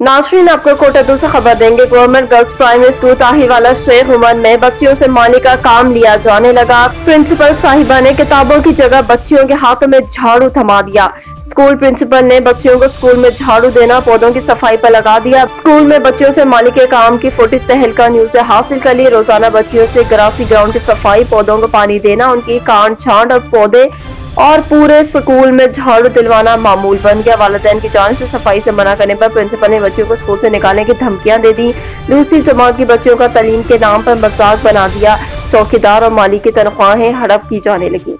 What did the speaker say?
नाजरीन, आपको कोटा से खबर देंगे, government girls primary school Tahiwala Sheikh Umar में बच्चियों से माली का काम लिया जाने लगा। प्रिंसिपल साहिबा ने किताबों की जगह बच्चियों के हाथों में झाड़ू थमा दिया। स्कूल प्रिंसिपल ने बच्चियों को स्कूल में झाड़ू देना, पौधों की सफ़ाई पर लगा दिया। स्कूल में बच्चियों से माली के काम की फुटेज तहलका न्यूज़ से हासिल कर ली। रोज़ाना बच्चियों से ग्रासी ग्राउंड की सफ़ाई, पौधों को पानी देना, उनकी कांड छांट और पौधे और पूरे स्कूल में झाड़ू दिलवाना मामूल बन गया। वालदेन की जान से सफ़ाई से मना करने पर प्रिंसिपल ने बच्चों को स्कूल से निकालने की धमकियाँ दे दी। दूसरी जमात की बच्चों का तलीम के नाम पर मज़ाक बना दिया। चौकीदार और माली की तनख्वाहें हड़प की जाने लगी।